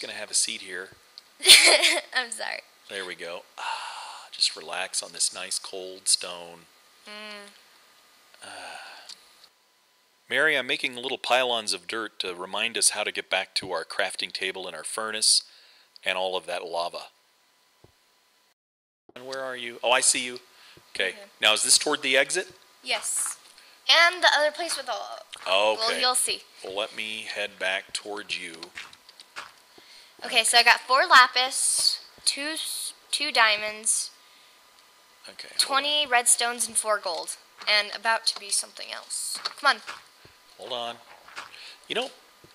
just going to have a seat here. I'm sorry. There we go. Ah, just relax on this nice cold stone. Ah. Mary, I'm making little pylons of dirt to remind us how to get back to our crafting table and our furnace and all of that lava. And where are you? Oh, I see you. Okay. Now, is this toward the exit? Yes. And the other place with all. Okay. Well, you'll see. Well, let me head back towards you. Okay, so I got four lapis, two two diamonds, Okay. hold on. twenty redstones, and four gold, and about to be something else. Come on. Hold on. You know,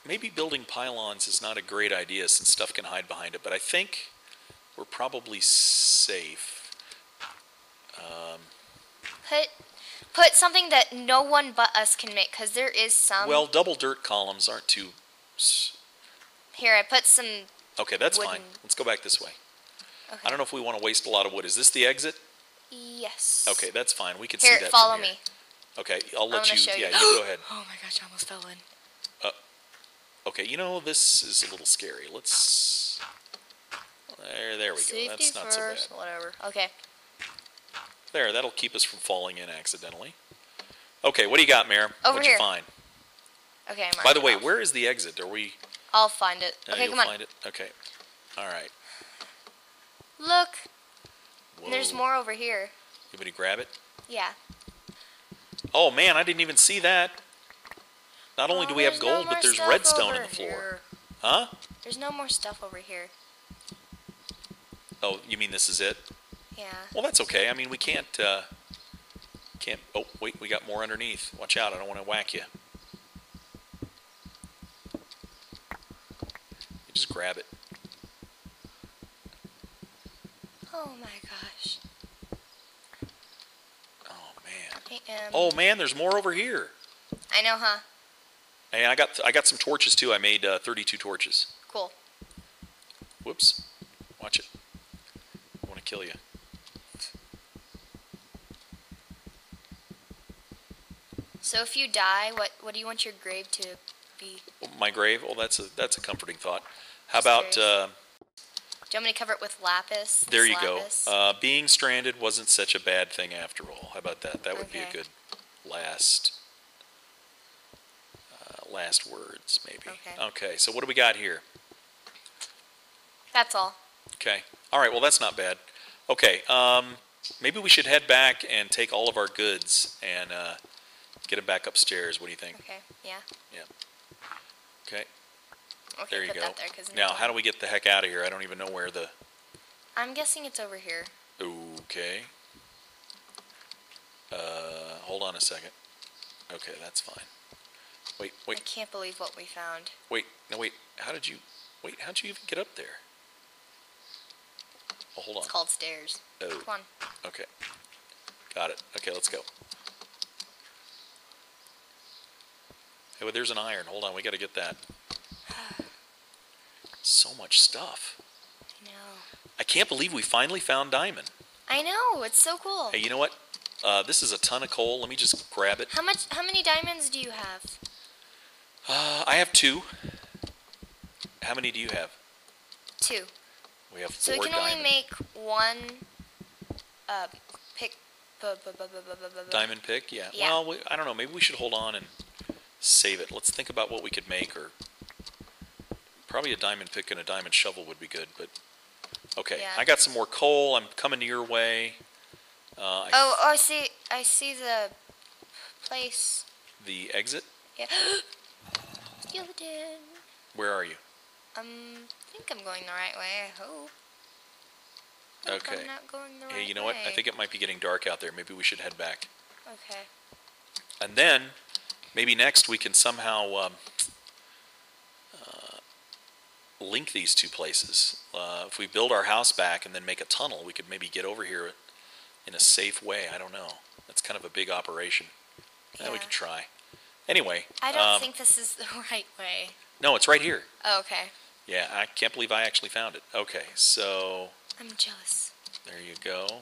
maybe building pylons is not a great idea since stuff can hide behind it, but I think we're probably safe. Um, put put something that no one but us can make, cause there is some. Well, double dirt columns aren't too. here I put some. Okay, that's fine. Wooden. Let's go back this way. Okay. I don't know if we want to waste a lot of wood. Is this the exit? Yes. Okay, that's fine. We can Here, see that. follow from here. me. Okay, I'll let you. show Yeah, you. go ahead. Oh my gosh, I almost fell in. Uh, okay, you know this is a little scary. Let's. There, there we go. Safety That's not so bad. first, whatever. Okay. There, that'll keep us from falling in accidentally. Okay, what do you got, Mayor? Over What'd here. you find? Okay. I'm By the way, off. where is the exit? Are we? I'll find it. Okay, come on. find it. Okay. All right. Look, Whoa. there's more over here. Anybody grab it? Yeah. Oh man, I didn't even see that. Not only Oh, do we have there's no gold, but there's redstone in the floor. here. Huh? There's no more stuff over here. Oh, you mean this is it? Yeah. Well, that's okay. I mean, we can't. Uh, can't. Oh, wait, we got more underneath. Watch out! I don't want to whack you. You just grab it. Oh my gosh. Oh man. Am. Oh man, there's more over here. I know, huh? Hey, I got I got some torches too. I made uh, 32 torches. Cool. Whoops. Watch it. I want to kill you. So if you die, what what do you want your grave to be? My grave. Well, that's a that's a comforting thought. How about uh, Do you want me to cover it with lapis? there? This You go. lapis? Uh, being stranded wasn't such a bad thing after all. How about that? That would be a Okay. good last uh, last words, maybe. Okay. Okay. So what do we got here? That's all. Okay. All right. Well, that's not bad. Okay. Um, maybe we should head back and take all of our goods and uh, get them back upstairs. What do you think? Okay. Yeah. Yeah. Okay. Okay. There you put go. that there 'cause Now, how do we get the heck out of here? I don't even know where the. I'm guessing it's over here. Okay. Uh, hold on a second. Okay, that's fine. Wait, wait. I can't believe what we found. wait. No, wait. How did you? Wait, how'd you even get up there? Oh, hold on. It's called stairs. Oh, Come on. okay. Got it. Okay, let's go. Hey, well, there's an iron. Hold on, we got to get that. So much stuff. I know. I can't believe we finally found diamond. I know. It's so cool. Hey, you know what? Uh, this is a ton of coal. Let me just grab it. How much? How many diamonds do you have? Uh, I have two. How many do you have? Two. We have So four we can only make one. Uh, pick. diamond pick. Yeah. Yeah. Well, we, I don't know. Maybe we should hold on and save it. Let's think about what we could make, or probably a diamond pick and a diamond shovel would be good. But okay, Yeah. I got some more coal. I'm coming your way. Uh, I- Oh, oh, I see. I see the place. the exit. Yeah. Skeleton. Where are you? Um, I think I'm going the right way. I hope. I Okay. I'm not going the right Hey, you know what? I think it might be getting dark out there. Maybe we should head back. Okay. And then maybe next we can somehow um, link these two places. Uh, if we build our house back and then make a tunnel, we could maybe get over here in a safe way. I don't know. That's kind of a big operation. Yeah, we could try. Anyway, I don't um, think this is the right way. no, it's right here. Oh, okay. Yeah, I can't believe I actually found it. Okay, so I'm jealous. there you go.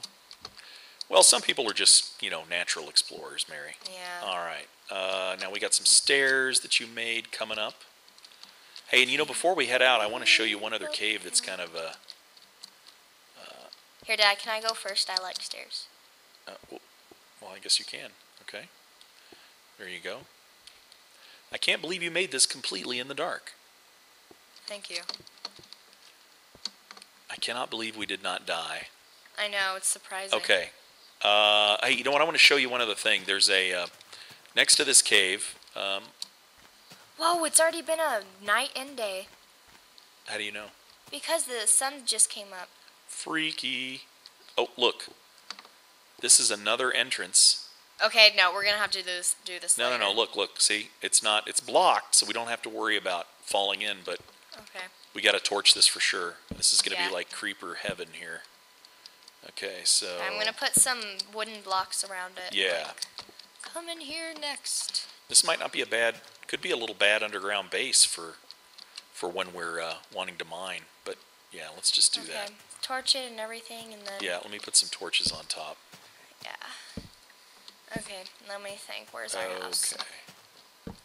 Well, some people are just, you know, natural explorers, Mary. Yeah. All right. Uh, now we got some stairs that you made coming up. Hey, and you know, before we head out, I want to show you one other cave that's kind of uh, Here, Dad, can I go first? I like stairs. uh, w- well, I guess you can. Okay. There you go. I can't believe you made this completely in the dark. Thank you. I cannot believe we did not die. I know, it's surprising. Okay. Uh, hey, you know what? I want to show you one other thing. There's a uh, next to this cave. Um, Whoa, it's already been a night and day. how do you know? Because the sun just came up. Freaky. Oh, look. This is another entrance. Okay, no, we're gonna have to do this. Do this. No, no, no. Look, look. See, it's not. It's blocked, so we don't have to worry about falling in. But Okay. we got to torch this for sure. This is going to Yeah. be like creeper heaven here. Okay, so I'm gonna put some wooden blocks around it. Yeah. like, Come in here next. This might not be a bad. Could be a little bad underground base for for when we're uh, wanting to mine. But yeah, let's just do okay. that. Torch it and everything, and then. Yeah, let me put some torches on top. Yeah. Okay, let me think. Where's our house? Okay.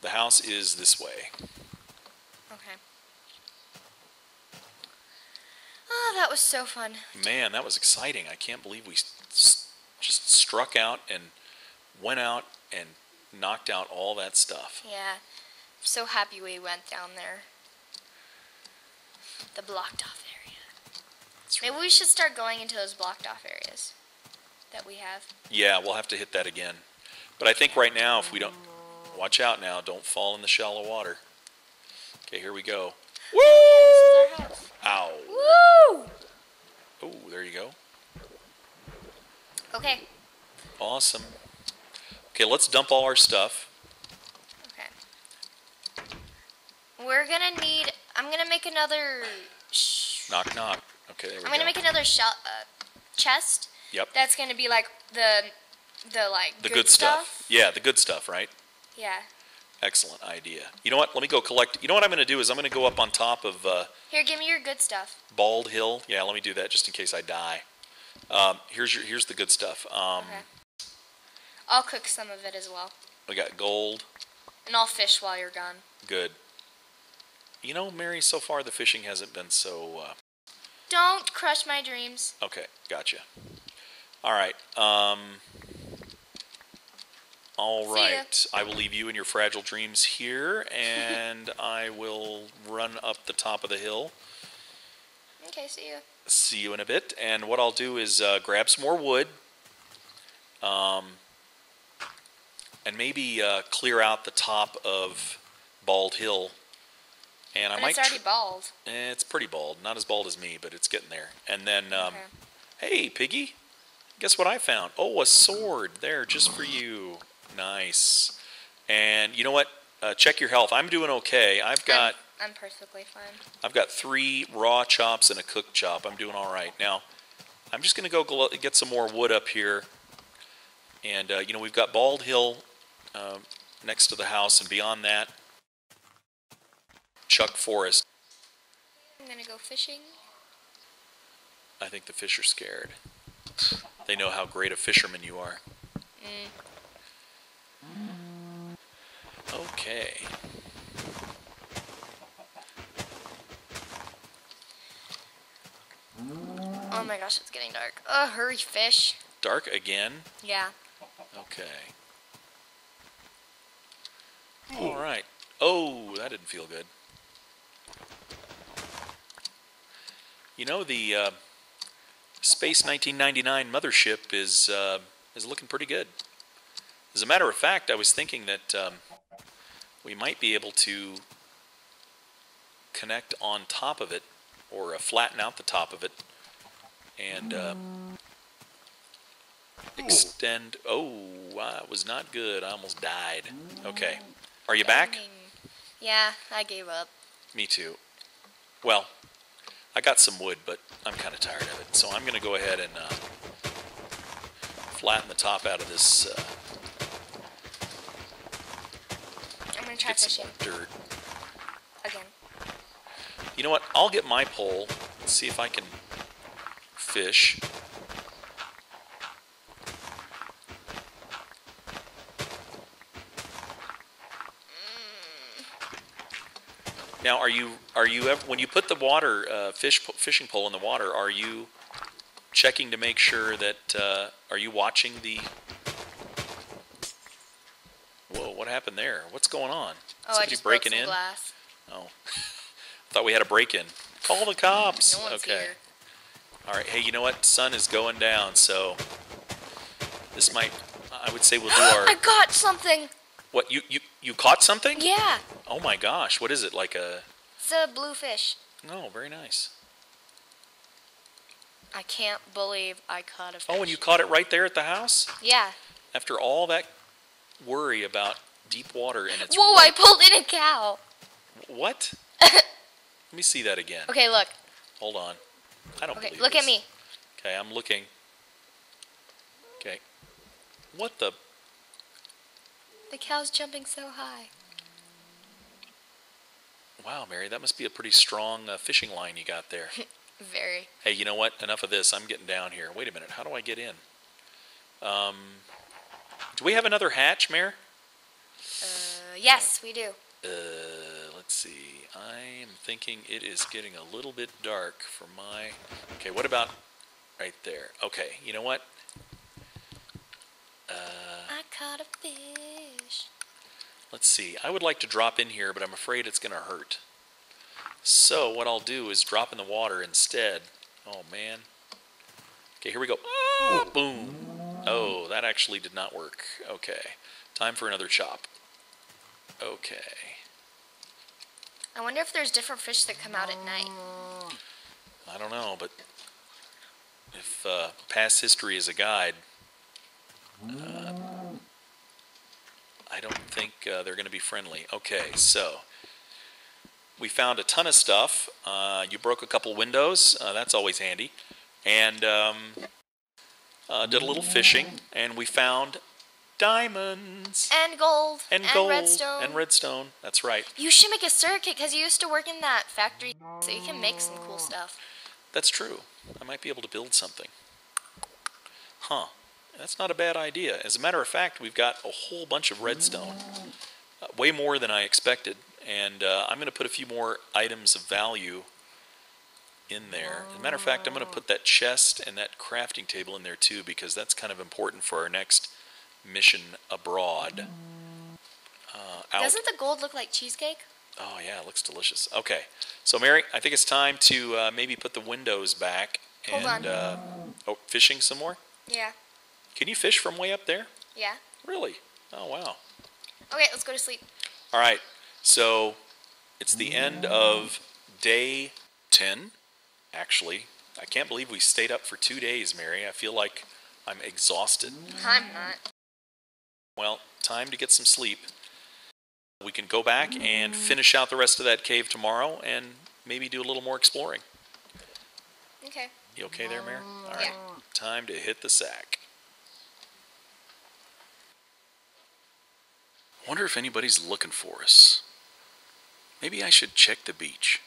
The house is this way. Okay. Oh, that was so fun. Man, that was exciting. I can't believe we just struck out and went out and knocked out all that stuff. Yeah. I'm so happy we went down there. The blocked off area. It's Maybe we should start going into those blocked off areas that we have. Yeah, we'll have to hit that again. But I think right now, if we don't, watch out now, don't fall in the shallow water. Okay, here we go. This is our house. Ow. Woo! Oh, there you go. Okay. Awesome. Okay, let's dump all our stuff. Okay. We're gonna need. I'm gonna make another. Knock, knock. Okay, there we I'm gonna make another shell uh, chest. Yep. That's gonna be like the the like the good, stuff. Yeah, the good stuff, right? Yeah. Excellent idea. You know what? Let me go collect. You know what I'm going to do is I'm going to go up on top of uh, Here, give me your good stuff. Bald Hill. Yeah, let me do that just in case I die. Um, here's your here's the good stuff. Um, Okay. I'll cook some of it as well, We got gold. and I'll fish while you're gone. Good. You know, Mary, so far the fishing hasn't been so. Uh, Don't crush my dreams. okay, gotcha. All right. Um, all ya. I will leave you and your fragile dreams here, and I will run up the top of the hill. Okay, see you. see you in a bit. And what I'll do is uh, grab some more wood, um, and maybe uh, clear out the top of Bald Hill. And I But might. it's already bald. eh, it's pretty bald, not as bald as me, but it's getting there. And then, um, Okay. hey, Piggy, guess what I found? Oh, a sword there, just for you. Nice. And you know what? Uh, check your health. I'm doing okay. I've got. I'm, I'm perfectly fine. I've got three raw chops and a cooked chop. I'm doing all right. Now, I'm just going to go get some more wood up here. And, uh, you know, we've got Bald Hill um, next to the house, and beyond that, Chuck Forest. I'm gonna go fishing. I think the fish are scared. They know how great a fisherman you are. Okay. Oh my gosh, it's getting dark. Oh, hurry, fish. Dark again? Yeah. Okay. All right. Oh, that didn't feel good. You know the uh, Space 1999 mothership is uh, is looking pretty good. As a matter of fact, I was thinking that um, we might be able to connect on top of it, or uh, flatten out the top of it, and uh, extend. Oh, that was not good. I almost died. Okay, are you back? Dang. Yeah, I gave up. Me too. Well, I got some wood, but I'm kind of tired of it. So I'm going to go ahead and uh, flatten the top out of this. Uh, I'm gonna try get some fishing dirt. again. You know what? I'll get my pole and see if I can fish. Now, are you, are you, ever when you put the water, uh, fish, po- fishing pole in the water, are you checking to make sure that, uh, are you watching the? Whoa, what happened there? What's going on? Oh, I Somebody just broke breaking some in? glass. Oh, thought we had a break-in. Call the cops. No one's Okay. here. All right. Hey, you know what? Sun is going down, so this might. I would say we'll do our. I got something. What you you you caught something? Yeah, Oh my gosh! What is it? Like a? it's a bluefish. No, oh, very nice. I can't believe I caught a fish. Oh, and you caught it right there at the house Yeah. after all that worry about deep water and it's. Whoa! I pulled in a cow. What? Let me see that again. Okay, look. Hold on. I don't Okay, look at me. Okay, I'm looking. Okay. What the? The cow's jumping so high. Wow, Mary, that must be a pretty strong uh, fishing line you got there. Very. hey, you know what? Enough of this. I'm getting down here. Wait a minute. How do I get in? Um, do we have another hatch, Mare? Uh, yes, we do. Uh, let's see. I am thinking it is getting a little bit dark for my. Okay, what about right there? Okay, you know what? Uh, I caught a fish. Let's see. I would like to drop in here, but I'm afraid it's going to hurt. So what I'll do is drop in the water instead. Oh man. Okay, here we go. Ah, boom. Oh, that actually did not work. Okay. Time for another chop. Okay. I wonder if there's different fish that come out at night. I don't know, but if uh, past history is a guide, uh, I don't think uh, they're going to be friendly. Okay, so we found a ton of stuff. Uh, you broke a couple windows. Uh, that's always handy. And um, uh, did a little fishing, and we found diamonds And gold. and, gold redstone. and redstone. That's right. You should make a circuit because you used to work in that factory, so you can make some cool stuff. That's true. I might be able to build something. Huh. That's not a bad idea. As a matter of fact, we've got a whole bunch of redstone. Uh, way more than I expected. And uh, I'm going to put a few more items of value in there. As a matter of fact, I'm going to put that chest and that crafting table in there too because that's kind of important for our next mission abroad. Uh. Doesn't the gold look like cheesecake? Oh yeah, it looks delicious. Okay, so Mary, I think it's time to uh, maybe put the windows back Hold and on. Uh, oh, fishing some more. Yeah. Can you fish from way up there? Yeah. Really? Oh wow. Okay, let's go to sleep. All right, so it's the end of day ten. Actually, I can't believe we stayed up for two days, Mary. I feel like I'm exhausted. I'm not. Well, time to get some sleep. We can go back and finish out the rest of that cave tomorrow and maybe do a little more exploring. Okay. You okay there, Mayor? Mm. All right. Yeah. Time to hit the sack. Wonder if anybody's looking for us. Maybe I should check the beach.